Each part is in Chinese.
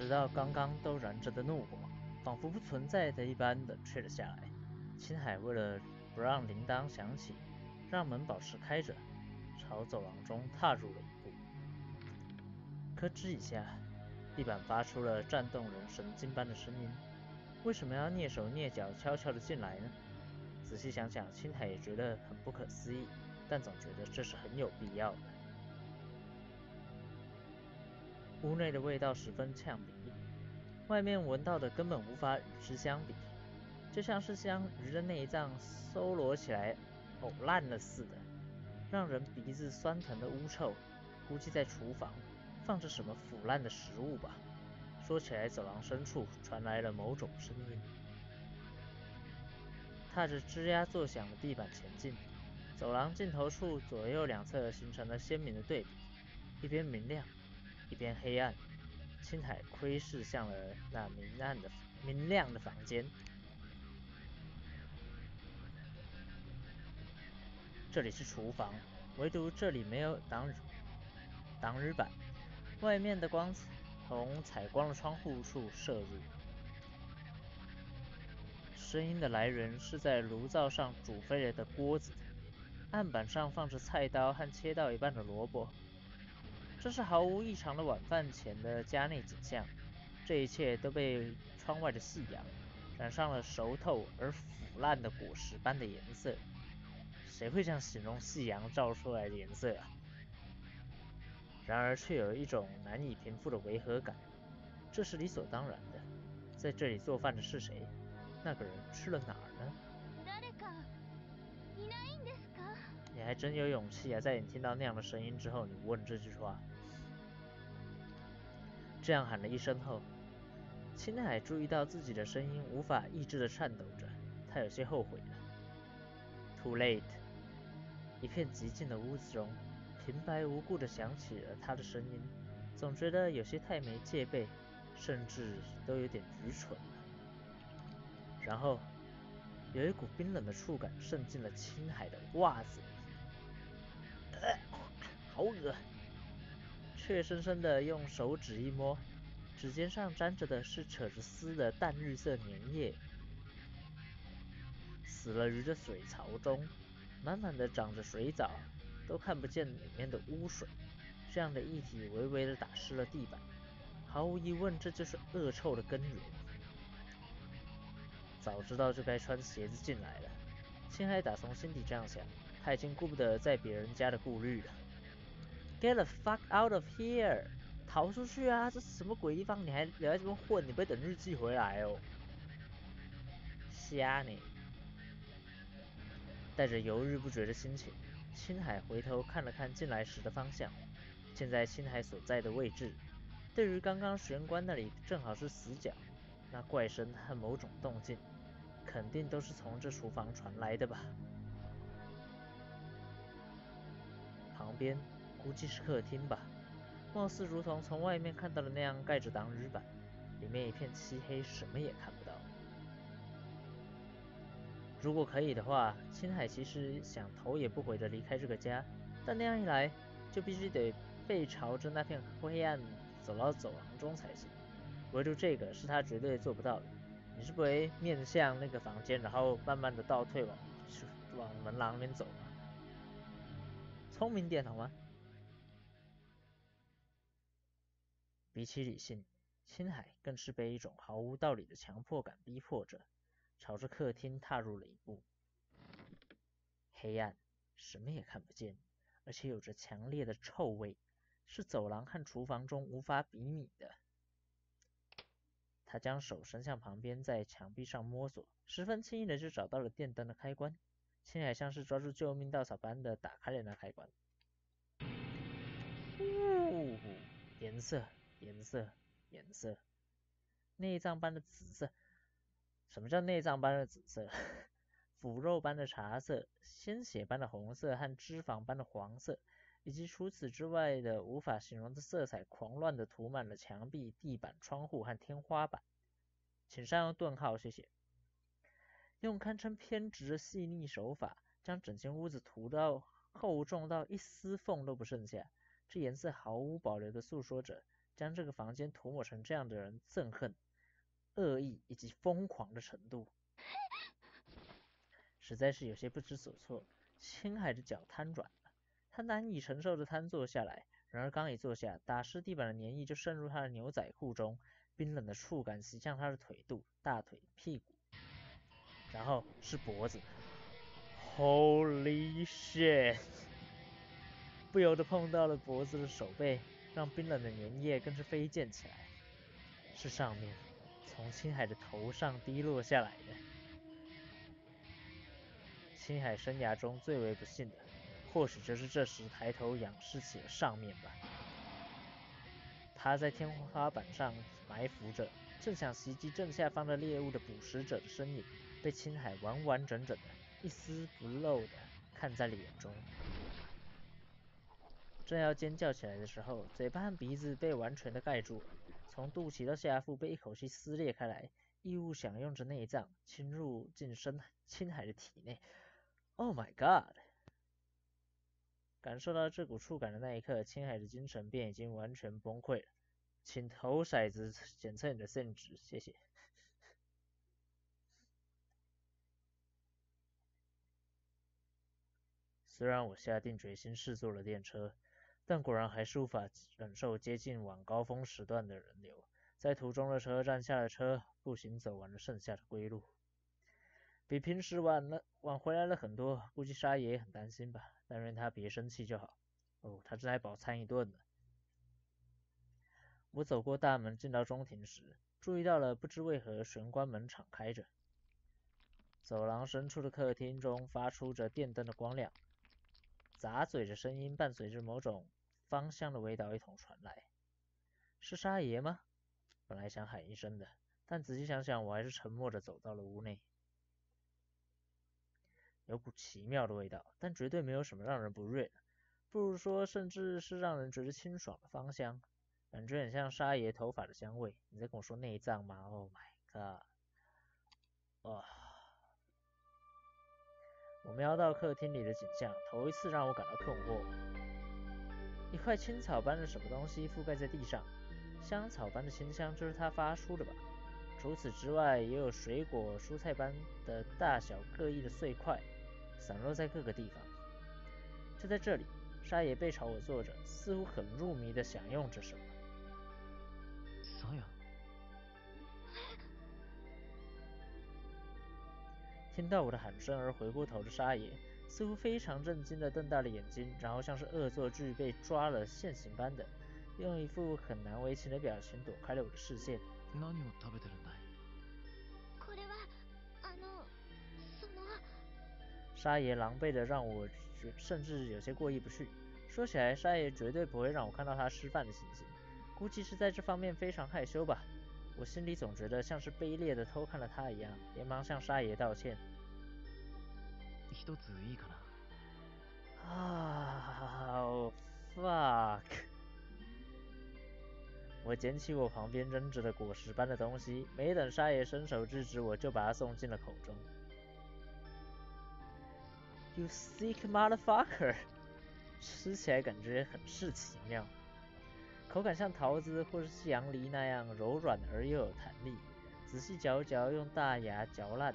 直到刚刚都燃着的怒火，仿佛不存在的一般冷却了下来。青海为了不让铃铛响起，让门保持开着，朝走廊中踏入了一步。咯吱一下，地板发出了颤动人神经般的声音。为什么要蹑手蹑脚、悄悄地进来呢？仔细想想，青海也觉得很不可思议，但总觉得这是很有必要的。屋内的味道十分呛鼻，外面闻到的根本无法与之相比，就像是将鱼的内脏搜罗起来呕烂了似的，让人鼻子酸疼的污臭。估计在厨房放着什么腐烂的食物吧。说起来，走廊深处传来了某种声音。踏着吱呀作响的地板前进，走廊尽头处左右两侧形成了鲜明的对比，一边明亮，一边黑暗。青海窥视向了那明暗的明亮的房间，这里是厨房，唯独这里没有挡挡日板，外面的光。从采光的窗户处射入，声音的来源是在炉灶上煮沸了的锅子，案板上放着菜刀和切到一半的萝卜。这是毫无异常的晚饭前的家内景象，这一切都被窗外的夕阳染上了熟透而腐烂的果实般的颜色。谁会这样形容夕阳照出来的颜色啊？然而，却有一种难以平复的违和感。这是理所当然的。在这里做饭的是谁？那个人去了哪儿呢？你还真有勇气啊！在你听到那样的声音之后，你问这句话。这样喊了一声后，青海注意到自己的声音无法抑制的颤抖着。他有些后悔了。Too late。一片寂静的屋子中。平白无故的响起了他的声音，总觉得有些太没戒备，甚至都有点愚蠢了。然后，有一股冰冷的触感渗进了青海的袜子里，好恶！怯生生的用手指一摸，指尖上沾着的是扯着丝的淡绿色粘液。死了鱼的水槽中，满满的长着水藻。都看不见里面的污水，这样的液体微微的打湿了地板，毫无疑问，这就是恶臭的根源。早知道就该穿鞋子进来了。青海打从心底这样想，他已经顾不得在别人家的顾虑了。Get the fuck out of here！逃出去啊！这是什么鬼地方？你还留在这边混？你不会等日记回来哦？瞎你！带着犹豫不决的心情。青海回头看了看进来时的方向，现在青海所在的位置，对于刚刚玄关那里正好是死角，那怪声和某种动静，肯定都是从这厨房传来的吧？旁边估计是客厅吧，貌似如同从外面看到的那样盖着挡雨板，里面一片漆黑，什么也看不到。如果可以的话，青海其实想头也不回的离开这个家，但那样一来，就必须得背朝着那片灰暗走到走廊中才行。唯独这个是他绝对做不到的。你是不会面向那个房间，然后慢慢的倒退往往门廊那边走吗？聪明点好吗？比起理性，青海更是被一种毫无道理的强迫感逼迫着。朝着客厅踏入了一步，黑暗，什么也看不见，而且有着强烈的臭味，是走廊和厨房中无法比拟的。他将手伸向旁边，在墙壁上摸索，十分轻易的就找到了电灯的开关。青海像是抓住救命稻草般的打开了那开关。呜，颜色，颜色，颜色，内脏般的紫色。什么叫内脏般的紫色？腐肉般的茶色，鲜血般的红色和脂肪般的黄色，以及除此之外的无法形容的色彩，狂乱的涂满了墙壁、地板、窗户和天花板。请上用顿号，谢谢。用堪称偏执的细腻手法，将整间屋子涂到厚重到一丝缝都不剩下。这颜色毫无保留的诉说着，将这个房间涂抹成这样的人憎恨、恶意以及疯狂的程度，实在是有些不知所措。青海的脚瘫软了，他难以承受的瘫坐下来。然而刚一坐下，打湿地板的粘液就渗入他的牛仔裤中，冰冷的触感袭向他的腿肚、大腿、屁股，然后是脖子。Holy shit！不由得碰到了脖子的手背，让冰冷的粘液更是飞溅起来。是上面从青海的头上滴落下来的。青海生涯中最为不幸的。或许就是这时抬头仰视起了上面吧。他在天花板上埋伏着，正想袭击正下方的猎物的捕食者的身影，被青海完完整整的、一丝不漏的看在了眼中。正要尖叫起来的时候，嘴巴和鼻子被完全的盖住，从肚脐到下腹被一口气撕裂开来，异物享用着内脏侵入进深青海的体内。Oh my god！感受到这股触感的那一刻，青海的精神便已经完全崩溃了。请投骰子检测你的 SIN 值，谢谢。虽然我下定决心试坐了电车，但果然还是无法忍受接近晚高峰时段的人流。在途中的车站下了车，步行走完了剩下的归路。比平时晚了，晚回来了很多，估计沙爷也很担心吧。但愿他别生气就好。哦，他正在饱餐一顿呢。我走过大门进到中庭时，注意到了不知为何玄关门敞开着。走廊深处的客厅中发出着电灯的光亮，杂嘴的声音伴随着某种芳香的味道一同传来。是沙爷吗？本来想喊一声的，但仔细想想，我还是沉默着走到了屋内。有股奇妙的味道，但绝对没有什么让人不悦的，不如说甚至是让人觉得清爽的芳香，感觉很像沙爷头发的香味。你在跟我说内脏吗？Oh my god！哇！我瞄到客厅里的景象，头一次让我感到困惑。一块青草般的什么东西覆盖在地上，香草般的清香就是它发出的吧？除此之外，也有水果、蔬菜般的大小各异的碎块。散落在各个地方。就在这里，沙野背朝我坐着，似乎很入迷的享用着什么。沙野，听到我的喊声而回过头的沙野，似乎非常震惊的瞪大了眼睛，然后像是恶作剧被抓了现行般的，用一副很难为情的表情躲开了我的视线。沙爷狼狈的让我甚至有些过意不去。说起来，沙爷绝对不会让我看到他吃饭的情形，估计是在这方面非常害羞吧。我心里总觉得像是卑劣的偷看了他一样，连忙向沙爷道歉。啊，fuck！我捡起我旁边扔着的果实般的东西，没等沙爷伸手制止我，就把它送进了口中。You sick motherfucker！吃起来感觉很是奇妙，口感像桃子或者是杨梨那样柔软而又有弹力。仔细嚼嚼，用大牙嚼烂，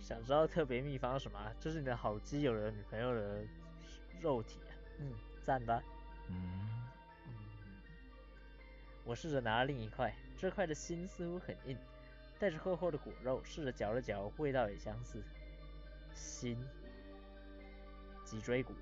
想知道特别秘方什么？这是你的好基友的女朋友的肉体，嗯，赞吧。嗯。我试着拿了另一块，这块的心似乎很硬，带着厚厚的果肉，试着嚼了嚼，味道也相似。心，脊椎骨。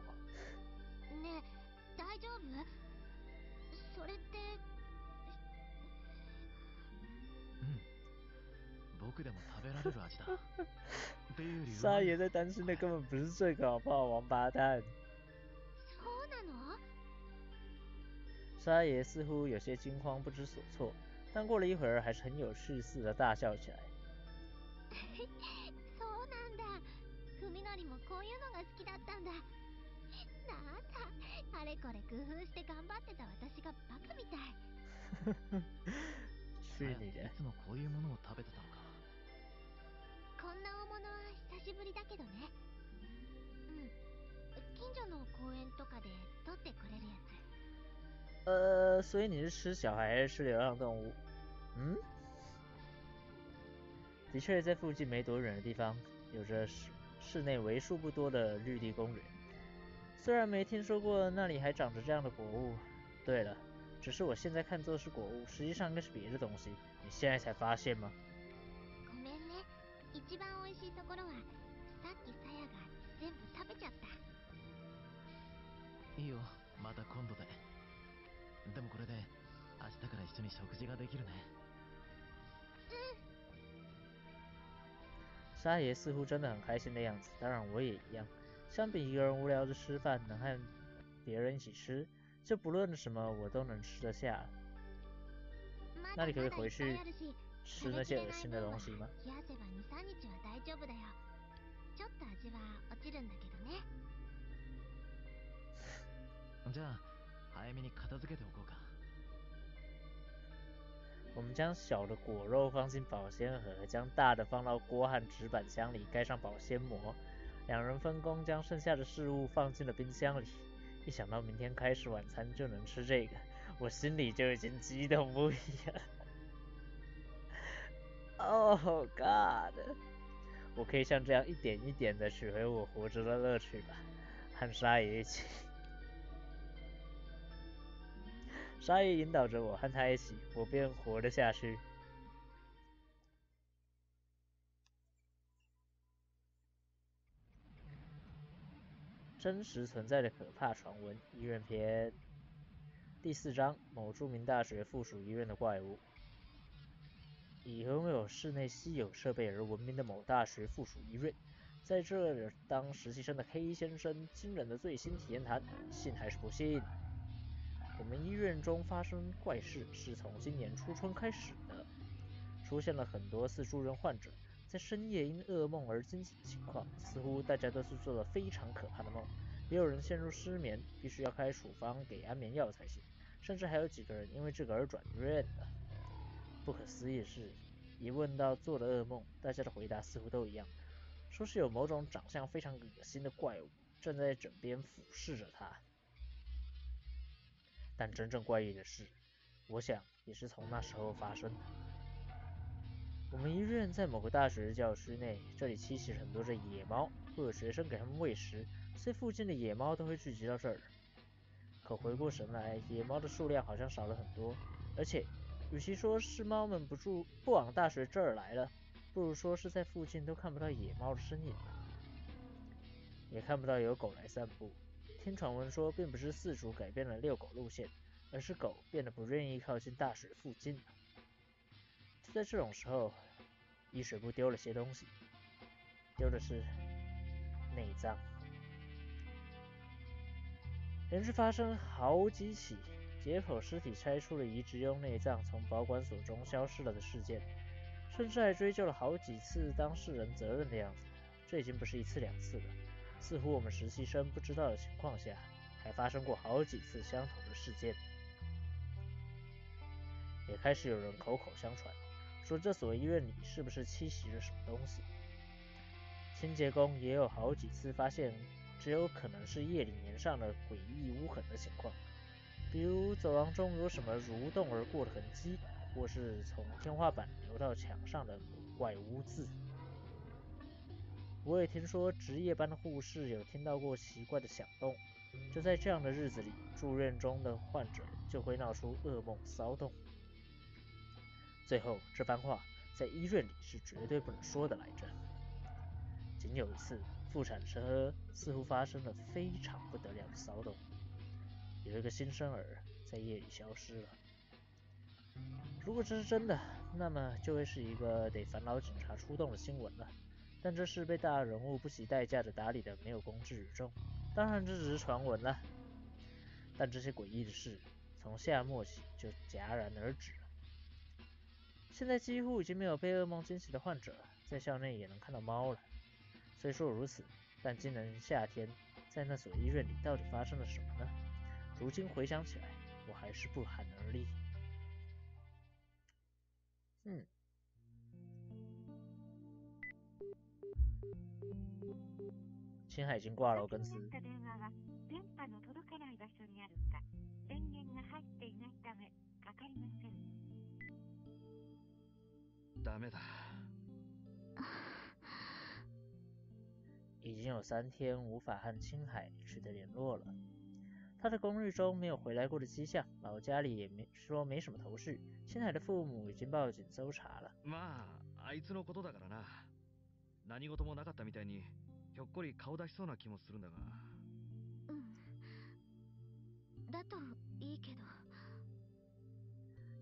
沙爷在担心的根本不是这个，好不好，王八蛋？沙爷似乎有些惊慌，不知所措， 但过了一会儿，还是很有趣似的大笑起来。そうなんだ。文則も こういうのが好きだったんだ。なんだ、あれこれ工夫して頑張ってた私がバカみたい。さやっていつもこういうものを食べてたのか。こんな大物は久しぶりだけどね。うん。近所の公園とかで取ってくれるやつ。呃，所以你是吃小孩还是吃流浪动物？嗯？的确，在附近没多远的地方，有着室室内为数不多的绿地公园。虽然没听说过那里还长着这样的果物，对了，只是我现在看作是果物，实际上应该是别的东西。你现在才发现吗？ ごめんね。一番美味しいところはさっきさやが全部食べちゃった。いいよ、また今度で。でもこれで明日から一緒に食事ができるね。沙爷似乎真的很开心的样子，当然我也一样。相比一个人无聊的吃饭，能和别人一起吃，就不论什么我都能吃得下。那你可以回去 吃那些恶心的东西吗？じゃあ早めに片付けておこうか。我们将小的果肉放进保鲜盒，将大的放到锅和纸板箱里，盖上保鲜膜。两人分工，将剩下的事物放进了冰箱里。一想到明天开始晚餐就能吃这个，我心里就已经激动不已了。 Oh God！我可以像这样一点一点的取回我活着的乐趣吧，和沙爷一起。沙爷引导着我，和他一起，我便活了下去。真实存在的可怕传闻，医院篇第四章：某著名大学附属医院的怪物。以拥有室内稀有设备而闻名的某大学附属医院，在这儿当实习生的 K 先生，惊人的最新体验谈，信还是不信？我们医院中发生怪事是从今年初春开始的，出现了很多次住院患者。在深夜因噩梦而惊醒的情况，似乎大家都是做了非常可怕的梦，也有人陷入失眠，必须要开处方给安眠药才行，甚至还有几个人因为这个而转院的。不可思议的是，一问到做的噩梦，大家的回答似乎都一样，说是有某种长相非常恶心的怪物正在枕边俯视着他。但真正怪异的事，我想也是从那时候发生的。我们医院在某个大学的教区内，这里栖息很多只野猫，会有学生给它们喂食，所以附近的野猫都会聚集到这儿。可回过神来，野猫的数量好像少了很多，而且，与其说是猫们不住不往大水这儿来了，不如说是在附近都看不到野猫的身影，也看不到有狗来散步。听传闻说，并不是饲主改变了遛狗路线，而是狗变得不愿意靠近大水附近了。就在这种时候，一水部丢了些东西，丢的是内脏，连续发生好几起解剖尸体拆出了移植用内脏从保管所中消失了的事件，甚至还追究了好几次当事人责任的样子。这已经不是一次两次了，似乎我们实习生不知道的情况下，还发生过好几次相同的事件，也开始有人口口相传。说这所医院里是不是栖息着什么东西？清洁工也有好几次发现，只有可能是夜里粘上了诡异污痕的情况，比如走廊中有什么蠕动而过的痕迹，或是从天花板流到墙上的怪污渍。我也听说值夜班的护士有听到过奇怪的响动，就在这样的日子里，住院中的患者就会闹出噩梦骚动。最后，这番话在医院里是绝对不能说的来着。仅有一次，妇产车似乎发生了非常不得了的骚动，有一个新生儿在夜里消失了。如果这是真的，那么就会是一个得烦恼警察出动的新闻了。但这是被大人物不惜代价的打理的没有公之于众，当然这只是传闻了。但这些诡异的事从夏末起就戛然而止了。现在几乎已经没有被噩梦惊醒的患者，在校内也能看到猫了。虽说如此，但今年夏天在那所医院里到底发生了什么呢？如今回想起来，我还是不寒而栗。嗯。青海已经挂了，跟司。已经有三天无法和青海取得联络了。他的公寓中没有回来过的迹象，老家里也没说没什么头绪。青海的父母已经报警搜查了。まあ、あいつのことだからな。何事もなかったみたいに。ひょっこり顔出しそうな気もするんだがうんだといいけど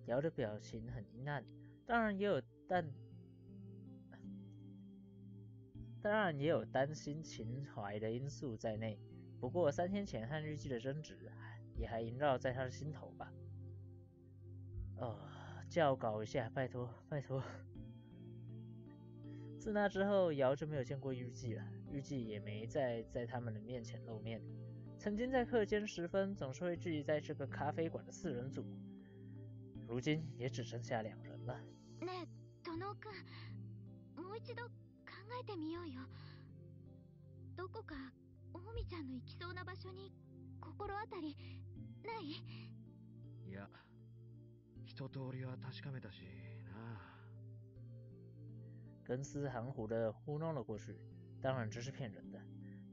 瑶的表情很阴暗，当然也有但，当然也有担心情怀的因素在内。 不过三天前和日记的争执，也还萦绕在他的心头吧。哦，叫搞一下，拜托，拜托。自那之后，瑶就没有见过日记了。日记也没再在他们的面前露面。曾经在课间时分总是会聚集在这个咖啡馆的四人组，如今也只剩下两人了。ねえ、トノ君、もう一度考えてみようよ。どこか 大美ちゃんの行きそうな場所に心当たりない？いや、一通りは確かめたしな。根思含糊的糊弄了过去，当然这是骗人的。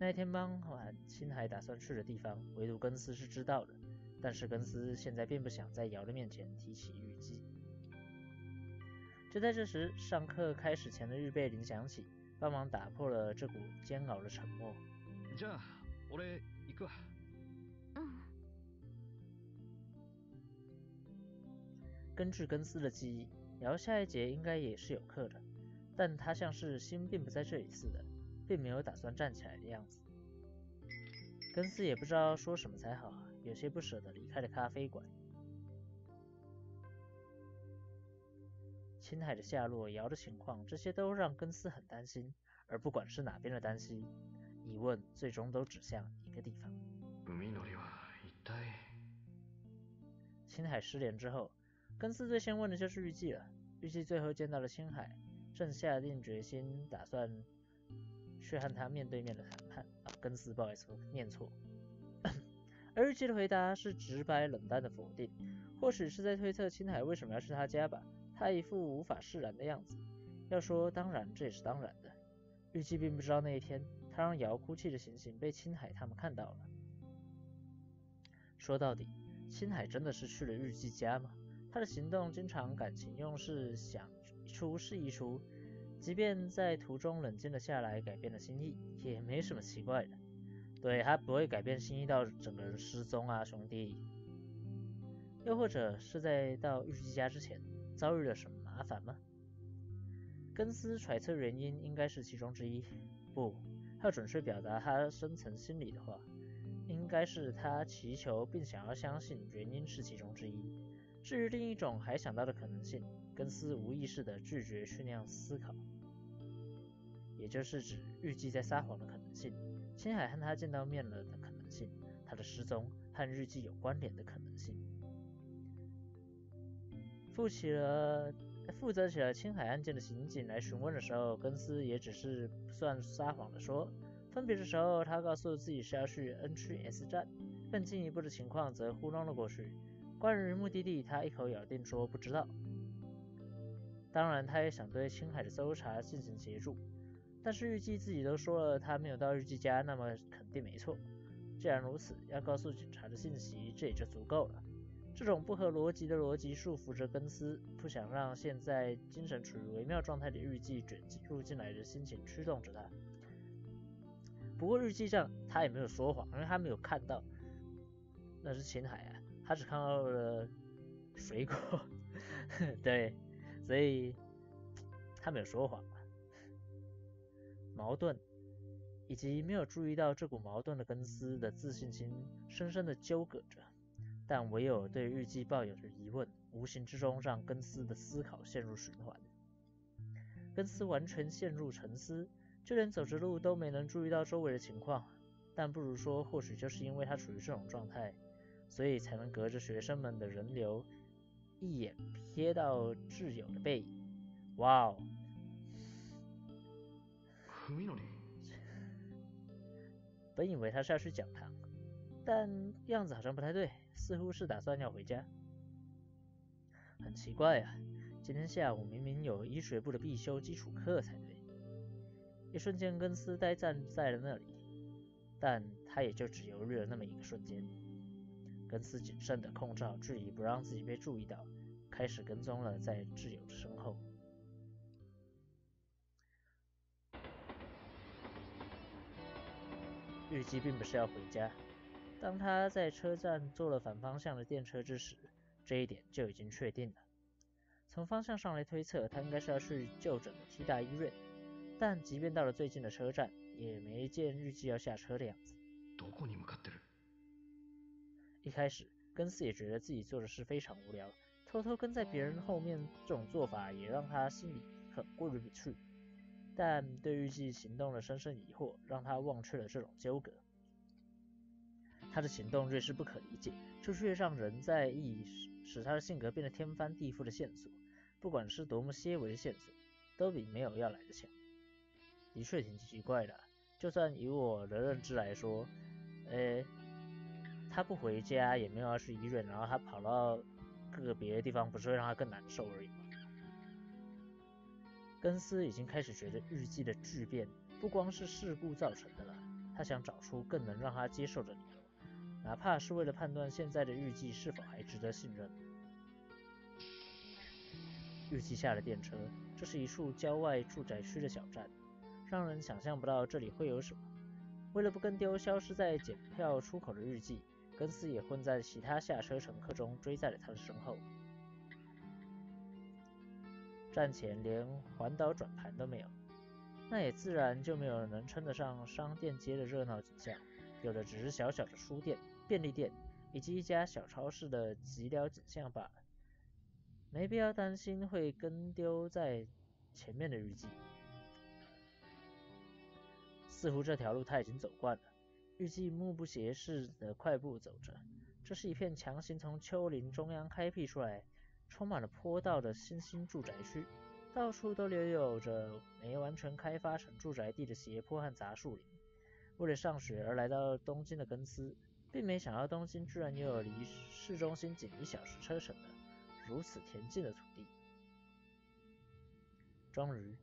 那一天傍晚，青海打算去的地方，唯独根思是知道的。但是根思现在并不想在瑶的面前提起玉姬。就在这时，上课开始前的预备铃响起，帮忙打破了这股煎熬的沉默。 じゃあ、俺行くわ。嗯。根据根思的记忆，瑶下一节应该也是有课的。但他像是心并不在这里似的，并没有打算站起来的样子。根思也不知道说什么才好，有些不舍得离开了咖啡馆。青海的下落，瑶的情况，这些都让根思很担心。而不管是哪边的担心， 疑问最终都指向一个地方。青海失联之后，根思最先问的就是玉季了。玉季最后见到了青海。正下定决心，打算去和他面对面的谈判。啊，根思，不好意思，念错。而日记的回答是直白冷淡的否定，或许是在推测青海为什么要去他家吧。他一副无法释然的样子。要说当然，这也是当然的。日记并不知道那一天，他让瑶哭泣的情形被青海他们看到了。说到底，青海真的是去了日记家吗？他的行动经常感情用事，想。出是一出，即便在途中冷静了下来，改变了心意，也没什么奇怪的。对他不会改变心意到整个人失踪啊，兄弟。又或者是在到玉姬家之前遭遇了什么麻烦吗？根思揣测原因应该是其中之一。不，要准确表达他深层心理的话，应该是他祈求并想要相信原因是其中之一。至于另一种还想到的可能性，根思无意识的拒绝去那样思考，也就是指日记在撒谎的可能性，青海和他见到面了的可能性，他的失踪和日记有关联的可能性。负起了负责起了青海案件的刑警来询问的时候，根思也只是不算撒谎的说，分别的时候他告诉自己是要去 N 区 S 站，更进一步的情况则糊弄了过去。关于目的地，他一口咬定说不知道。当然，他也想对青海的搜查进行协助，但是日记自己都说了他没有到日记家，那么肯定没错。既然如此，要告诉警察的信息这也就足够了。这种不合逻辑的逻辑束缚着根思，不想让现在精神处于微妙状态的日记卷入进来的心情驱动着他。不过日记上他也没有说谎，因为他没有看到那是青海啊。他只看到了水果，对，所以他没有说谎。矛盾，以及没有注意到这股矛盾的根丝的自信心，深深的纠葛着。但唯有对日记抱有着疑问，无形之中让根斯的思考陷入循环。根斯完全陷入沉思，就连走着路都没能注意到周围的情况。但不如说，或许就是因为他处于这种状态，所以才能隔着学生们的人流，一眼瞥到挚友的背影。哇哦！本以为他是要去讲堂，但样子好像不太对，似乎是打算要回家。很奇怪啊，今天下午明明有医学部的必修基础课才对。一瞬间，根斯呆站在了那里，但他也就只犹豫了那么一个瞬间。根斯谨慎地控制好距离，不让自己被注意到，开始跟踪了在挚友的身后。预计并不是要回家。当他在车站坐了反方向的电车之时，这一点就已经确定了。从方向上来推测，他应该是要去就诊的 T 大医院。但即便到了最近的车站，也没见预计要下车的样子。一开始，根斯也觉得自己做的事非常无聊，偷偷跟在别人后面这种做法也让他心里很过意不去。但对预计行动的深深疑惑，让他忘却了这种纠葛。他的行动越是不可理解，就越让人在意，使他的性格变得天翻地覆的线索。不管是多么些微的线索，都比没有要来的强。的确挺奇怪的，就算以我的认知来说，呃，他不回家，也没有要去医院，然后他跑到各个别的地方，不是会让他更难受而已吗？根斯已经开始觉得日记的巨变不光是事故造成的了，他想找出更能让他接受的理由，哪怕是为了判断现在的日记是否还值得信任。日记下了电车，这是一处郊外住宅区的小站，让人想象不到这里会有什么。为了不跟丢消失在检票出口的日记，根斯也混在其他下车乘客中追在了他的身后。站前连环岛转盘都没有，那也自然就没有能称得上商店街的热闹景象，有的只是小小的书店、便利店以及一家小超市的寂寥景象罢了。没必要担心会跟丢在前面的日记。似乎这条路他已经走惯了，日记目不斜视的快步走着。这是一片强行从丘陵中央开辟出来。充满了坡道的新兴住宅区，到处都留有着没完全开发成住宅地的斜坡和杂树林。为了上学而来到东京的根斯，并没想到东京居然拥有离市中心仅一小时车程的如此恬静的土地。终于，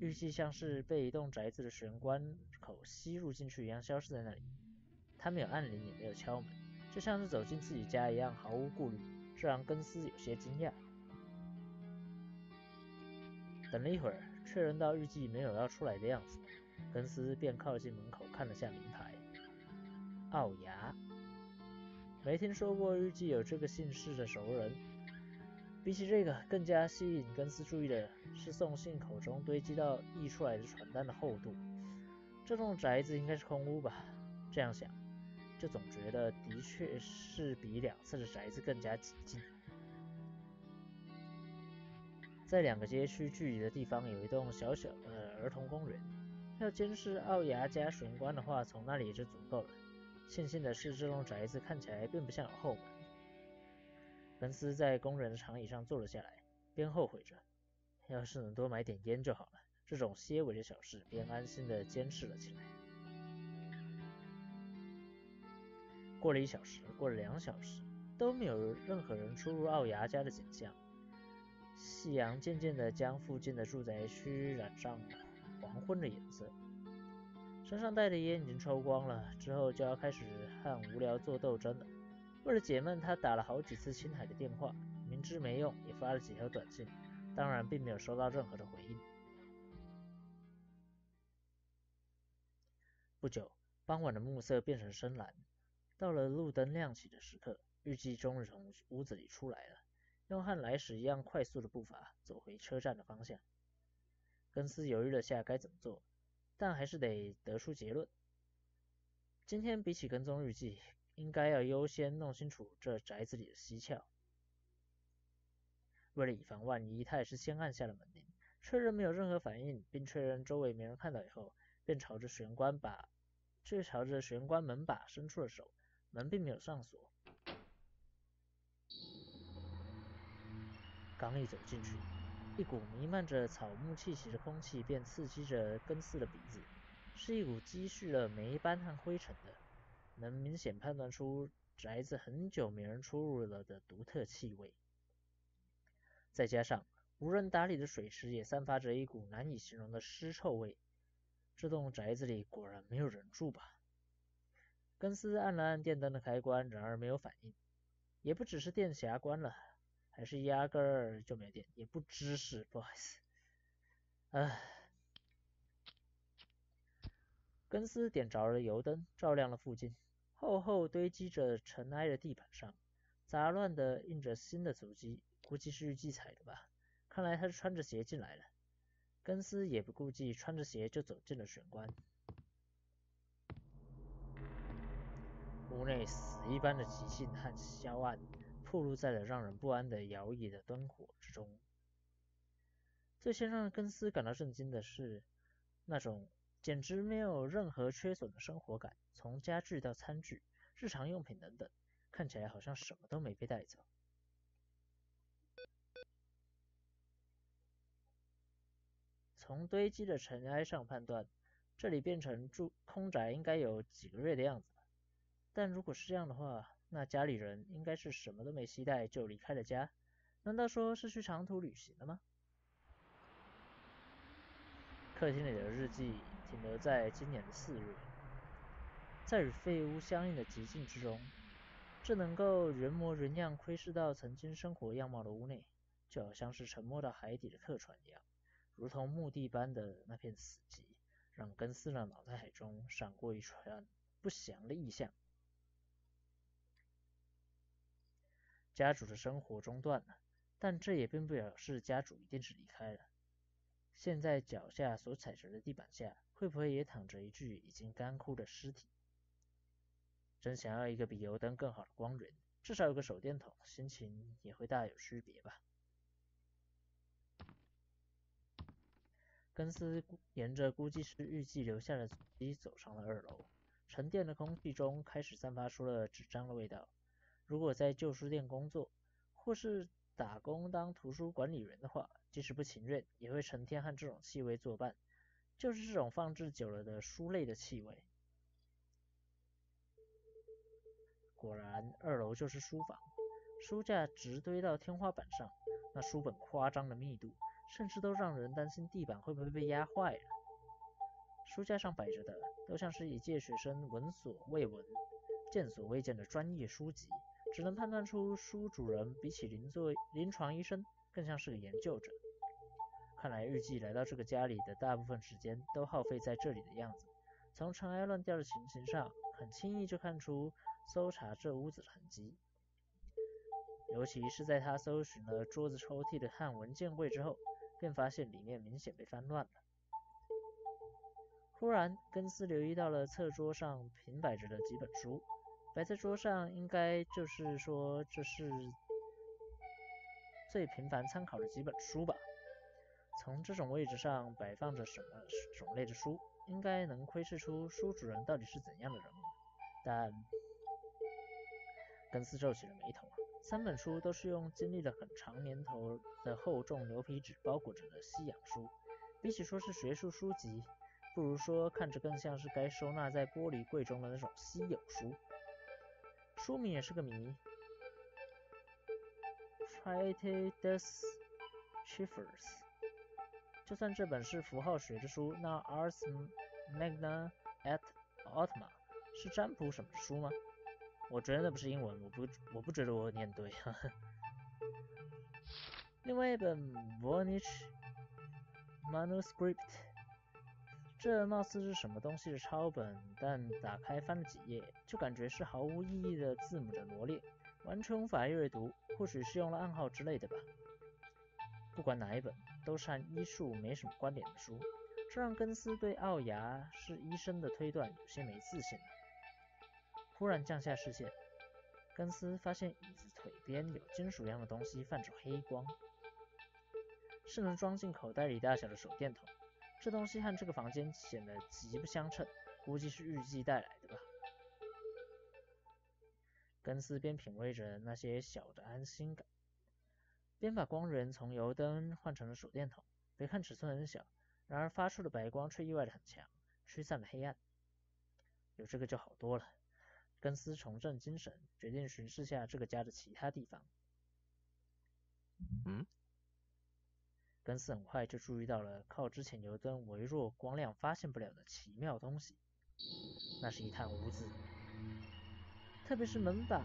预计像是被一栋宅子的玄关口吸入进去一样消失在那里。他没有按铃，也没有敲门，就像是走进自己家一样毫无顾虑。这让根斯有些惊讶。等了一会儿，确认到日记没有要出来的样子，根斯便靠近门口看了下名牌。奥牙，没听说过日记有这个姓氏的熟人。比起这个，更加吸引根斯注意的是送信口中堆积到溢出来的传单的厚度。这栋宅子应该是空屋吧？这样想。就总觉得的确是比两次的宅子更加挤进。在两个街区距离的地方有一栋小小的儿童公园，要监视奥牙家玄关的话，从那里就足够了。庆幸的是，这栋宅子看起来并不像有后门。文斯在公园的长椅上坐了下来，边后悔着，要是能多买点烟就好了。这种些微的小事，便安心的坚持了起来。过了一小时，过了两小时，都没有任何人出入奥牙家的景象。夕阳渐渐地将附近的住宅区染上了黄昏的颜色。身上带的烟已经抽光了，之后就要开始和无聊做斗争了。为了解闷，他打了好几次青海的电话，明知没用，也发了几条短信，当然并没有收到任何的回应。不久，傍晚的暮色变成深蓝。到了路灯亮起的时刻，日记终于从屋子里出来了，用和来时一样快速的步伐走回车站的方向。根斯犹豫了下该怎么做，但还是得得出结论：今天比起跟踪日记，应该要优先弄清楚这宅子里的蹊跷。为了以防万一，他也是先按下了门铃，确认没有任何反应，并确认周围没人看到以后，便朝着玄关把，却朝着玄关门把伸出了手，门并没有上锁。刚一走进去，一股弥漫着草木气息的空气便刺激着根丝的鼻子，是一股积蓄了霉斑和灰尘的，能明显判断出宅子很久没人出入了的独特气味。再加上无人打理的水池也散发着一股难以形容的尸臭味，这栋宅子里果然没有人住吧？根丝按了按电灯的开关，然而没有反应，也不只是电匣关了。还是压根儿就没电，也不知是，不好意思。唉，根斯点着了油灯，照亮了附近。厚厚堆积着尘埃的地板上，杂乱的印着新的足迹，估计是日记踩的吧。看来他是穿着鞋进来了。根斯也不顾忌，穿着鞋就走进了玄关。屋内死一般的寂静和萧暗。暴露在了让人不安的摇曳的灯火之中。最先让根斯感到震惊的是，那种简直没有任何缺损的生活感，从家具到餐具、日常用品等等，看起来好像什么都没被带走。从堆积的尘埃上判断，这里变成住空宅应该有几个月的样子。但如果是这样的话，那家里人应该是什么都没期待就离开了家，难道说是去长途旅行了吗？客厅里的日记停留在今年的四月，在与废屋相应的寂静之中，这能够人模人样窥视到曾经生活样貌的屋内，就好像是沉没到海底的客船一样，如同墓地般的那片死寂，让根丝的脑袋海中闪过一串不祥的意象。家主的生活中断了，但这也并不表示家主一定是离开了。现在脚下所踩着的地板下，会不会也躺着一具已经干枯的尸体？真想要一个比油灯更好的光源，至少有个手电筒，心情也会大有区别吧。根斯沿着估计是日记留下的足迹走上了二楼，沉淀的空气中开始散发出了纸张的味道。如果在旧书店工作，或是打工当图书管理员的话，即使不情愿，也会成天和这种气味作伴，就是这种放置久了的书类的气味。果然，二楼就是书房，书架直堆到天花板上，那书本夸张的密度，甚至都让人担心地板会不会被压坏了。书架上摆着的，都像是一届学生闻所未闻、见所未见的专业书籍。只能判断出书主人比起临座临床医生，更像是个研究者。看来日记来到这个家里的大部分时间都耗费在这里的样子。从尘埃乱掉的情形上，很轻易就看出搜查这屋子的痕迹。尤其是在他搜寻了桌子抽屉的汉文件柜之后，便发现里面明显被翻乱了。忽然，根斯留意到了侧桌上平摆着的几本书。摆在桌上，应该就是说这是最频繁参考的几本书吧。从这种位置上摆放着什么种类的书，应该能窥视出书主人到底是怎样的人物。但根斯皱起了眉头，三本书都是用经历了很长年头的厚重牛皮纸包裹着的西洋书，比起说是学术书籍，不如说看着更像是该收纳在玻璃柜中的那种稀有书。书名也是个谜。Traité des Chiffres。就算这本是符号学之书，那 Ars Magna et Optima 是占卜什么书吗？我觉得那不是英文，我不我不觉得我念对。另外一本 Vonich Manuscript。这貌似是什么东西的抄本，但打开翻了几页，就感觉是毫无意义的字母的罗列，完全无法阅读。或许是用了暗号之类的吧。不管哪一本，都是和医术没什么关联的书，这让根斯对奥牙是医生的推断有些没自信了。忽然降下视线，根斯发现椅子腿边有金属一样的东西泛着黑光，是能装进口袋里大小的手电筒。这东西和这个房间显得极不相称，估计是日记带来的吧。根斯边品味着那些小的安心感，边把光源从油灯换成了手电筒。别看尺寸很小，然而发出的白光却意外的很强，驱散了黑暗。有这个就好多了。根斯重振精神，决定巡视下这个家的其他地方。嗯？根斯很快就注意到了靠之前油灯微弱光亮发现不了的奇妙东西。那是一滩污渍，特别是门把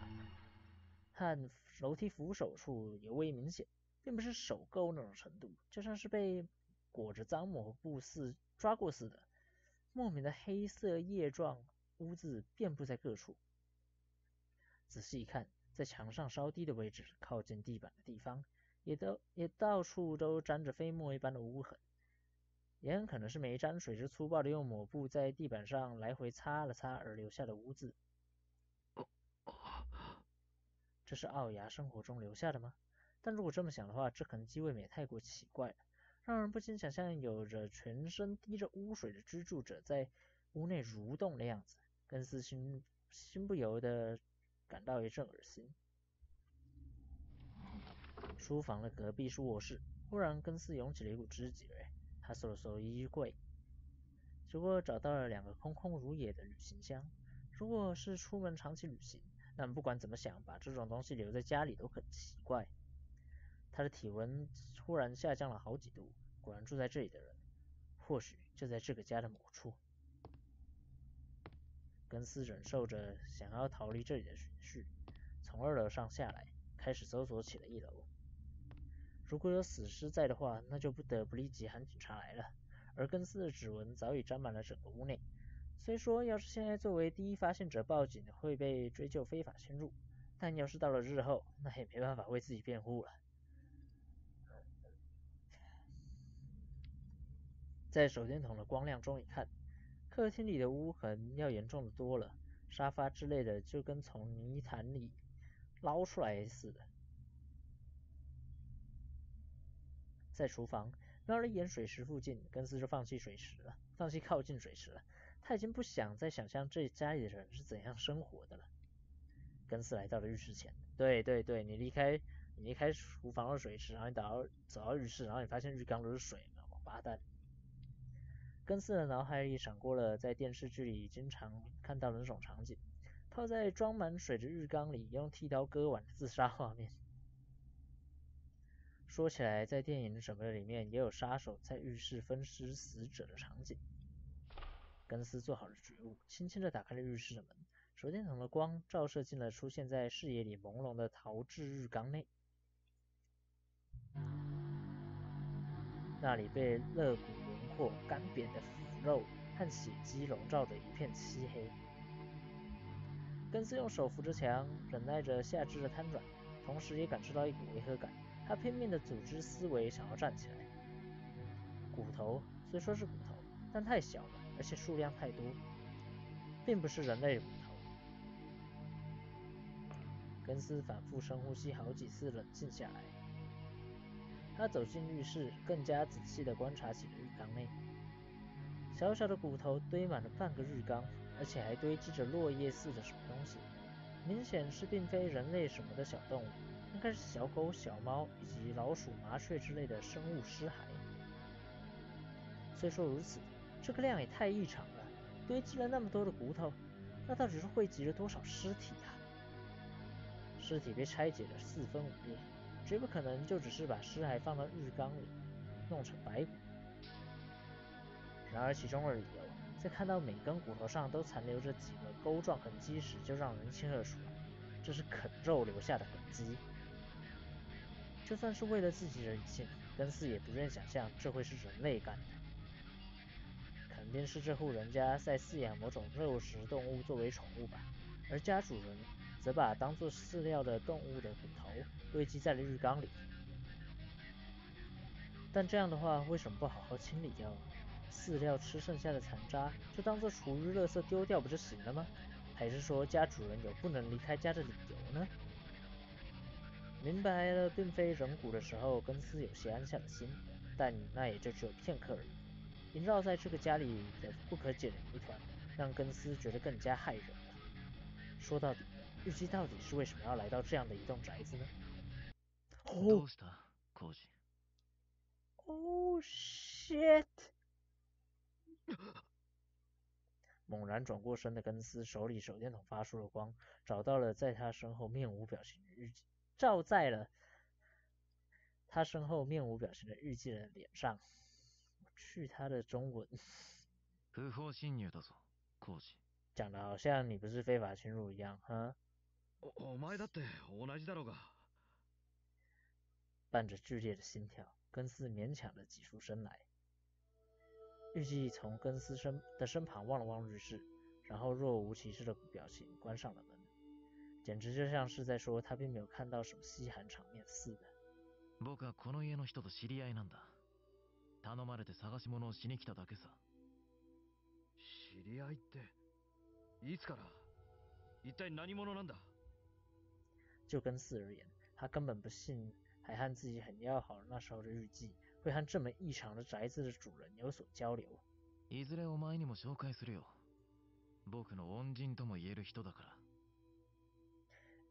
和楼梯扶手处尤为明显，并不是手垢那种程度，就像是被裹着脏抹布似抓过似的。莫名的黑色液状污渍遍布在各处。仔细一看，在墙上稍低的位置，靠近地板的地方，也都也到处都沾着飞沫一般的污痕，也很可能是没沾水，就粗暴的用抹布在地板上来回擦了擦而留下的污渍。这是奥牙生活中留下的吗？但如果这么想的话，这可能机未免太过奇怪了，让人不禁想象有着全身滴着污水的居住者在屋内蠕动的样子，根斯心心不由得。感到一阵恶心。书房的隔壁是卧室，忽然根斯涌起了一股知觉。他搜了搜衣柜，结果找到了两个空空如也的旅行箱。如果是出门长期旅行，那么不管怎么想，把这种东西留在家里都很奇怪。他的体温突然下降了好几度，果然住在这里的人，或许就在这个家的某处。根斯忍受着想要逃离这里的情绪，从二楼上下来，开始搜索起了一楼。如果有死尸在的话，那就不得不立即喊警察来了。而根斯的指纹早已沾满了整个屋内。虽说要是现在作为第一发现者报警会被追究非法侵入，但要是到了日后，那也没办法为自己辩护了。在手电筒的光亮中一看。客厅里的污痕要严重的多了，沙发之类的就跟从泥潭里捞出来似的。在厨房瞄了一眼水池附近，根斯就放弃水池了，放弃靠近水池了。他已经不想再想象这家里的人是怎样生活的了。根斯来到了浴室前，对对对，你离开你离开厨房的水池，然后你走到走到浴室，然后你发现浴缸都是水，王八蛋。根斯的脑海里闪过了在电视剧里经常看到的那种场景：泡在装满水的浴缸里，用剃刀割腕自杀画面。说起来，在电影什么里面也有杀手在浴室分尸死者的场景。根斯做好了觉悟，轻轻地打开了浴室的门，手电筒的光照射进了出现在视野里朦胧的陶制浴缸内。那里被肋骨。轮廓干瘪的腐肉和血迹笼罩着一片漆黑。根斯用手扶着墙，忍耐着下肢的瘫软，同时也感受到一股违和感。他拼命的组织思维，想要站起来。骨头虽说是骨头，但太小了，而且数量太多，并不是人类的骨头。根斯反复深呼吸好几次，冷静下来。他走进浴室，更加仔细地观察起了浴缸内。小小的骨头堆满了半个浴缸，而且还堆积着落叶似的什么东西。明显是并非人类什么的小动物，应该是小狗、小猫以及老鼠、麻雀之类的生物尸骸。虽说如此，这个量也太异常了，堆积了那么多的骨头，那到底是汇集了多少尸体啊？尸体被拆解了四分五裂。绝不可能就只是把尸骸放到浴缸里，弄成白骨。然而其中的理由，在看到每根骨头上都残留着几个钩状痕迹时，就让人清楚了，这是啃肉留下的痕迹。就算是为了自己的理性，根斯也不愿想象这会是人类干的。肯定是这户人家在饲养某种肉食动物作为宠物吧，而家主人则把当做饲料的动物的骨头。堆积在了浴缸里，但这样的话，为什么不好好清理掉？饲料吃剩下的残渣，就当做厨余垃圾丢掉不就行了吗？还是说家主人有不能离开家的理由呢？明白了，并非人骨的时候，根斯有些安下了心。 但那也就只有片刻而已。萦绕在这个家里的不可解的谜团，让根丝觉得更加骇人了。说到底，玉姬到底是为什么要来到这样的一栋宅子呢？どうしたコウジ Oh shit！猛然转过身的根丝手里手电筒发出了光，找到了在他身后面无表情的日记， 照在了他身后面无表情的日记人的脸上。我去他的中文，不法侵入だぞコウジ讲的好像你不是非法侵入一样，哈？おお前だって同じだろうが伴着剧烈的心跳，根丝勉强的挤出声来。日记从根丝身的身旁望了望日志，然后若无其事的表情关上了门， 简直就像是在说他并没有看到什么稀罕场面似的。僕はこの家の人と知り合いなんだ頼まれて探し物をしに来ただけさ知り合いっていつから一体何者なんだ就根丝而言，他根本不信还和自己很要好的那时候的日记会和这么异常的宅子的主人有所交流。いずれお前にも紹介するよ僕の恩人とも言える人だから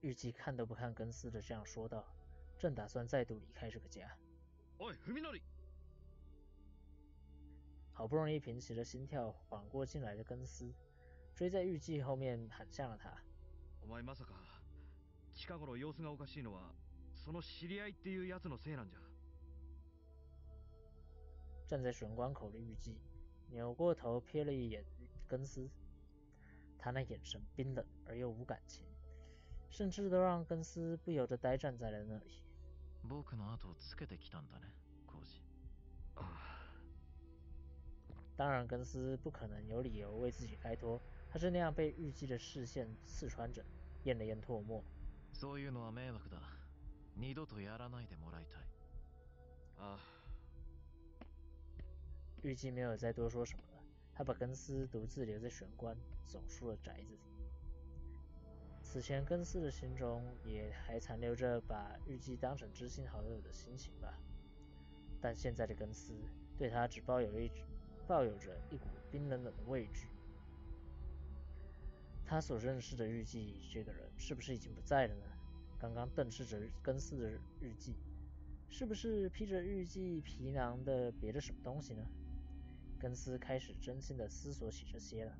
日记看都不看根丝的这样说道，正打算再度离开这个家，おい文則好不容易平息了心跳，缓过劲来的根丝追在日记后面喊向了他。お前まさか近頃様子がおかしいのはその知り合いっていうやつのせいなんじゃ站在玄关口的玉姬扭过头瞥了一眼根丝，他那眼神冰冷而又无感情， 甚至都让根丝不由得呆站在了那里。僕の後をつけてきたんだねコウジ当然，根丝不可能有理由为自己开脱，他是那样被玉姬的视线刺穿着，咽了咽唾沫。そういうのは迷惑だ二度とやらないでもらいたいあ玉姬没有再多说什么了，他把根丝独自留在玄关，走出了宅子。 此前根丝的心中也还残留着把日记当成知心好友的心情吧，但现在的根丝对他只抱有一抱有着一股冰冷冷的畏惧。他所认识的日记这个人是不是已经不在了呢？刚刚瞪视着根丝的日记，是不是披着日记皮囊的别的什么东西呢？根丝开始真心的思索起这些了。